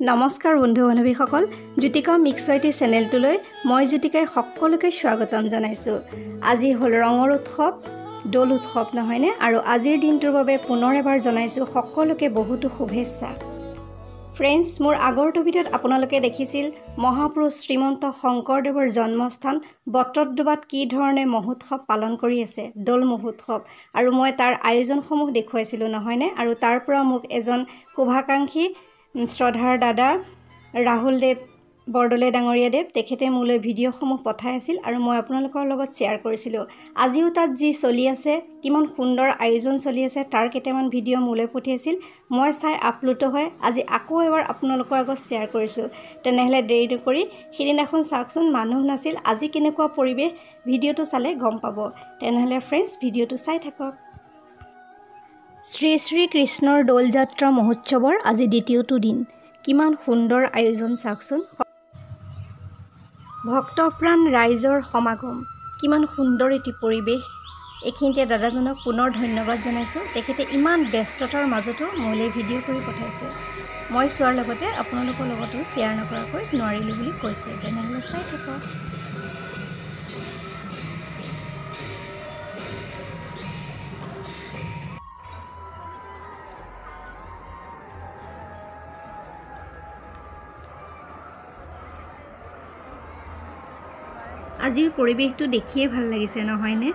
নমস্কাৰ বন্ধু বান্ধৱীসকল জ্যোতিকা মিক্স ৱাইটি চেনেলটোলৈ মই জ্যোতিকাই সকলোকে স্বাগতম জনাইছোঁ। আজি হ'ল ৰঙৰ উৎসৱ দৌল উৎসৱ নহয়নে? আৰু আজিৰ দিনটোৰ বাবে পুনৰ এবাৰ জনাইছোঁ সকলোকে বহুতো শুভেচ্ছা। ফ্ৰেণ্ডছ মোৰ আগৰটো ভিডিঅ'ত আপোনালোকে দেখিছিল মহাপুৰুষ শ্ৰীমন্ত শংকৰদেৱৰ জন্মস্থান বটদ্ৰবাত কি ধৰণে মহোৎসৱ পালন কৰি আছে দৌল মহোৎসৱ। আৰু মই তাৰ আয়োজনসমূহ দেখুৱাইছিলোঁ নহয়নে? আৰু তাৰ পৰা মোক এজন শুভাকাংক্ষী শ্ৰদ্ধাৰ দাদা ৰাহুল দেৱ বৰদলৈ ডাঙৰীয়া দেৱ তেখেতে মোলৈ ভিডিঅ'সমূহ পঠাই আছিল আৰু মই আপোনালোকৰ লগত শ্বেয়াৰ কৰিছিলোঁ। আজিও তাত যি চলি আছে কিমান সুন্দৰ আয়োজন চলি আছে তাৰ কেইটামান ভিডিঅ' মোলৈ পঠিয়াইছিল মই চাই আপ্লুত হৈ আজি আকৌ এবাৰ আপোনালোকৰ আগত শ্বেয়াৰ কৰিছোঁ। তেনেহ'লে দেৰি নকৰি সিদিনাখন চাওকচোন মানুহ নাছিল আজি কেনেকুৱা পৰিৱেশ ভিডিঅ'টো চালে গম পাব। তেনেহ'লে ফ্ৰেণ্ডছ ভিডিঅ'টো চাই থাকক। শ্ৰী শ্ৰী কৃষ্ণৰ দৌল যাত্ৰা মহোৎসৱৰ আজি দ্বিতীয়টো দিন। কিমান সুন্দৰ আয়োজন চাওকচোন। ভক্তপ্ৰাণ ৰাইজৰ সমাগম। কিমান সুন্দৰ এটি পৰিৱেশ। এইখিনিতে দাদাজনক পুনৰ ধন্যবাদ জনাইছোঁ। তেখেতে ইমান ব্যস্ততাৰ মাজতো মোলৈ ভিডিঅ' কৰি পঠাইছে। মই চোৱাৰ লগতে আপোনালোকৰ লগতো শ্বেয়াৰ নকৰাকৈ নোৱাৰিলোঁ বুলি কৈছোঁ। তেনেহ'লে চাই থাকক। আজিৰ পৰিৱেশটো দেখিয়ে ভাল লাগিছে নহয়নে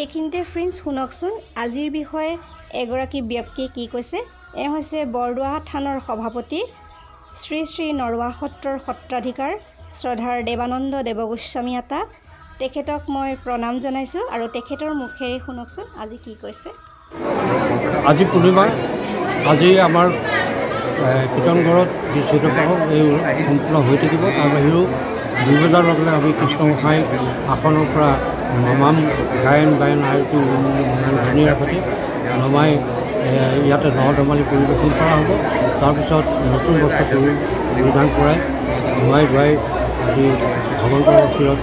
এইখিনিতে ফ্ৰেণ্ডছ শুনকচোন। আজিৰ বিষয়ে এগৰাকী ব্যক্তিয়ে কি কৈছে? এওঁ হৈছে বৰদোৱা থানৰ সভাপতি শ্ৰী শ্ৰী নৰোৱা সত্ৰৰ সত্ৰাধিকাৰ শ্ৰদ্ধাৰ দেৱানন্দ দেৱগোস্বামী আতা তেখেতক মই প্ৰণাম জনাইছোঁ আৰু তেখেতৰ মুখেৰে শুনকচোন আজি কি কৈছে। আজি পূৰ্ণিমা আজি আমাৰ কীৰ্তনঘৰত যি চিত্ৰপাহক এই সম্পূৰ্ণ হৈ থাকিব। তাৰ বাহিৰেও দুই বজাৰ লগে লগে আমি কৃষ্ণগোসাঁই আসনৰ পৰা নমাম গায়ন বায়ন আয়ুটো ধুনীয়াৰ সৈতে নমাই ইয়াতে ন ধেমালি পৰিৱেশন কৰা হ'ব তাৰপিছত নতুন বস্ত্ৰ পৰি পৰিধান কৰাই ধুৱাই ধুৱাই আজি ভগৱন্তৰ শিৰত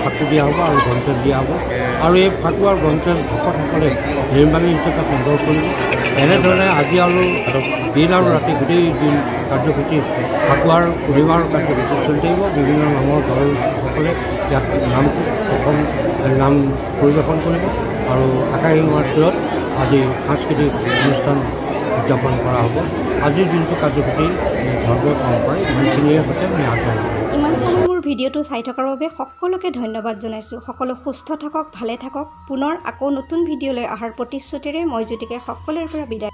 ফাকু দিয়া হ'ব আৰু গ্ৰন্থেল দিয়া হ'ব আৰু এই ফাকুৱাৰ গ্ৰন্থেল ভকতসকলে নিৰ্মালী হিচাপে সংগ্ৰহ কৰিব এনেধৰণে আজি আৰু দিন আৰু ৰাতি গোটেই দিন কাৰ্যসূচী ফাকুৱাৰ পূৰ্ণিমাৰ কাৰ্যসূচী চলি থাকিব। বিভিন্ন নামৰ দলসকলে ইয়াত নাম অসম নাম পৰিৱেশন কৰিব আৰু আকাশী মাতৃত আজি সাংস্কৃতিক অনুষ্ঠান উদযাপন কৰা হ'ব। আজিৰ দিনটো কাৰ্যসূচী ধৰ্মীয় পৰম্পৰা ইমানখিনিয়ে সৈতে আমি আগবাঢ়িম ভিডিঅ'টো চাই থকাৰ বাবে সকলোকে ধন্যবাদ জনাইছোঁ। সকলো সুস্থ থাকক ভালে থাকক। পুনৰ আকৌ নতুন ভিডিঅ'লৈ অহাৰ প্ৰতিশ্ৰুতিৰে মই জ্যোতিকে সকলোৰে পৰা বিদায়